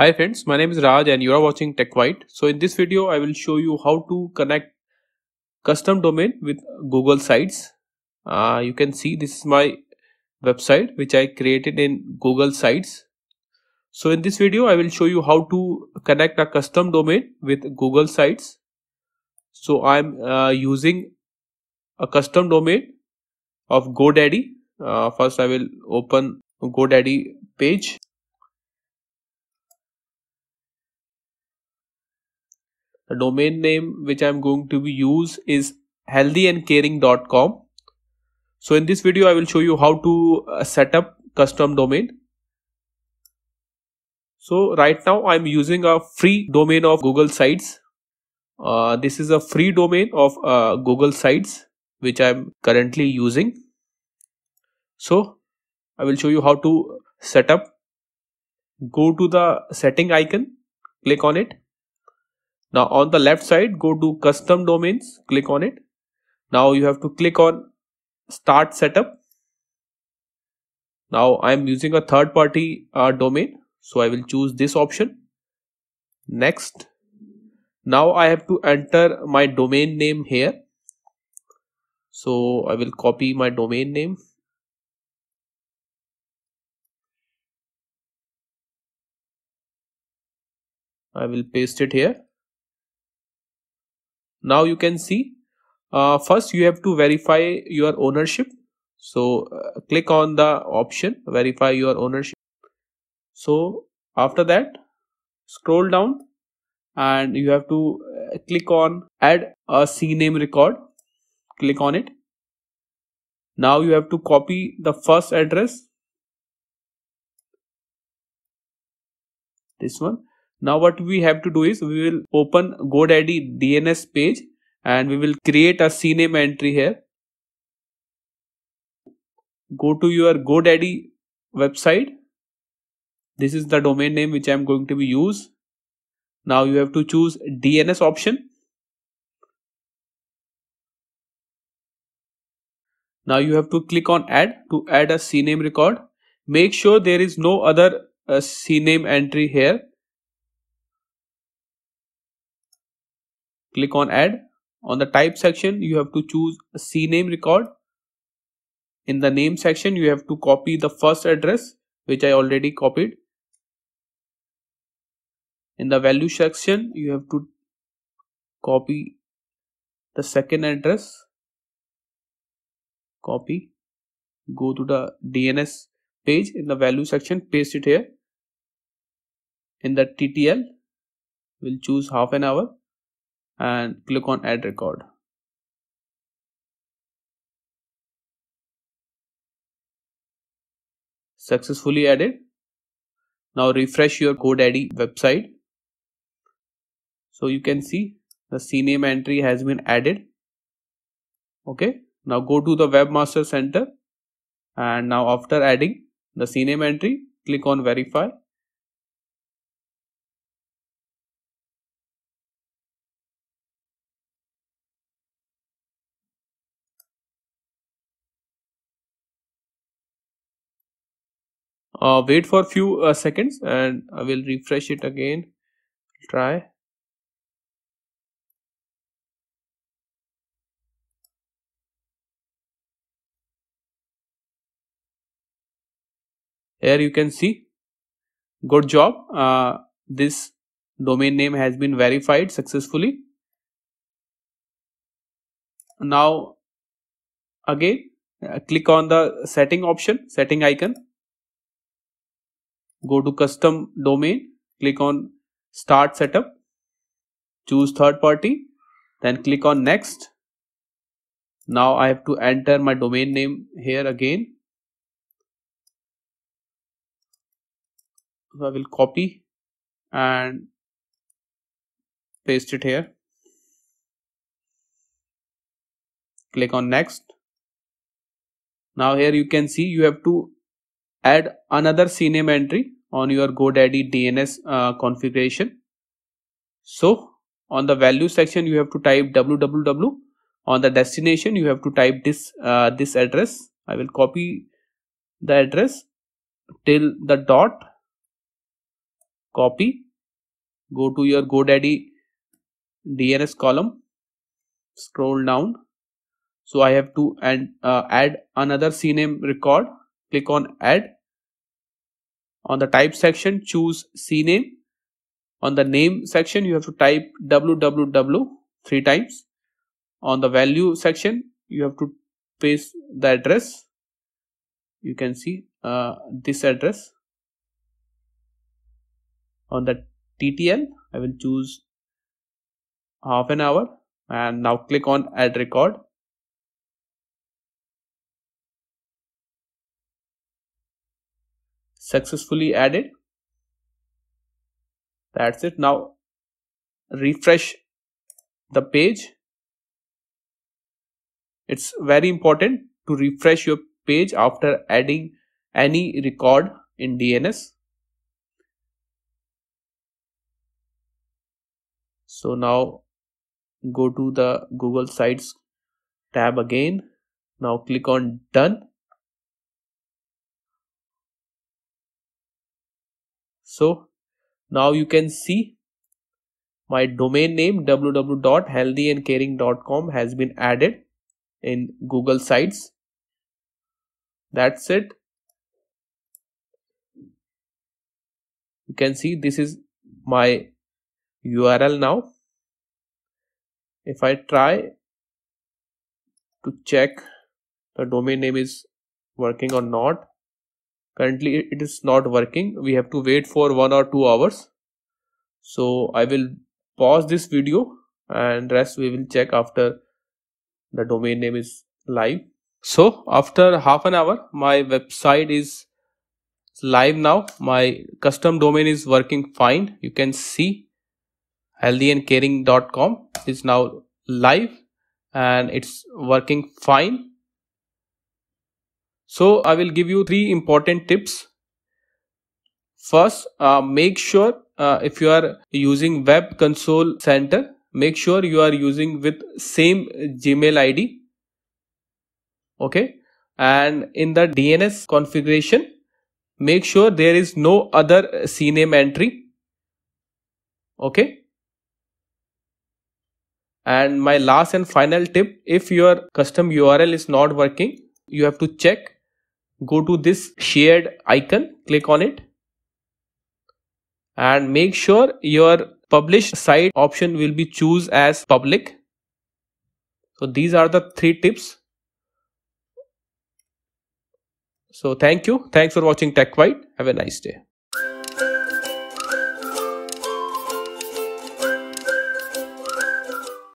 Hi friends, my name is Raj and you are watching TechWhite. So in this video, I will show you how to connect custom domain with Google Sites. Uh, you can see this is my website which I created in Google Sites. So in this video, I will show you how to connect a custom domain with Google Sites. So I'm uh, using a custom domain of GoDaddy. Uh, first, I will open GoDaddy page the domain name which i'm going to be use is healthyandcaring.com so in this video i will show you how to uh, set up custom domain. So right now i'm using a free domain of google sites. Uh, this is a free domain of uh, google sites which i'm currently using. So i will show you how to set up. Go to the setting icon. Click on it now on the left side, go to custom domains, click on it. Now you have to click on start setup. Now I am using a third party uh, domain. So I will choose this option. Next. Now I have to enter my domain name here. So I will copy my domain name. I will paste it here now you can see uh, first you have to verify your ownership. So uh, click on the option verify your ownership. So after that scroll down and you have to uh, click on add a cname record. Click on it. Now you have to copy the first address. This one now what we have to do is we will open godaddy dns page and we will create a cname entry here. Go to your godaddy website. This is the domain name which i am going to be use. Now you have to choose dns option. Now you have to click on add to add a cname record. Make sure there is no other uh, cname entry here click on add. On the type section you have to choose a cname record. In the name section you have to copy the first address which i already copied. In the value section you have to copy the second address. Copy. Go to the dns page. In the value section paste it here. In the ttl we'll choose half an hour and click on add record. Successfully added. Now refresh your code GoDaddy website. So you can see the CNAME entry has been added. Okay. Now go to the Webmaster Center and now after adding the CNAME entry, click on verify uh, wait for few uh, seconds and I will refresh it again. Try. Here you can see. Good job. Uh, this domain name has been verified successfully. Now again uh, click on the setting option setting icon go to custom domain click on start setup choose third party then click on next. Now I have to enter my domain name here again. So I will copy and paste it here. Click on next. Now here you can see you have to add another CNAME entry on your GoDaddy DNS uh, configuration. So on the value section you have to type www. On the destination you have to type this uh, this address. I will copy the address till the dot copy go to your godaddy dns column scroll down so i have to and uh, add another cname record click on add. On the type section choose cname on the name section you have to type www three times. On the value section you have to paste the address. You can see uh, this address. On the TTL I will choose half an hour. And now click on add record successfully added. That's it. Now refresh the page. It's very important to refresh your page after adding any record in DNS so now go to the Google Sites tab again. Now click on done so now you can see my domain name www.healthyandcaring.com has been added in Google Sites. That's it. You can see this is my URL now. If I try to check the domain name is working or not currently it is not working. We have to wait for one or two hours. So I will pause this video and rest we will check after the domain name is live. So after half an hour my website is live now. My custom domain is working fine. You can see healthyandcaring.com is now live and it's working fine so i will give you three important tips. First uh, make sure uh, if you are using web console center make sure you are using with same gmail id okay? And in the dns configuration make sure there is no other cname entry okay? And my last and final tip if your custom url is not working you have to check go to this shared icon click on it and make sure your publish site option will be choose as public. So these are the three tips. So thank you. Thanks for watching tech white. Have a nice day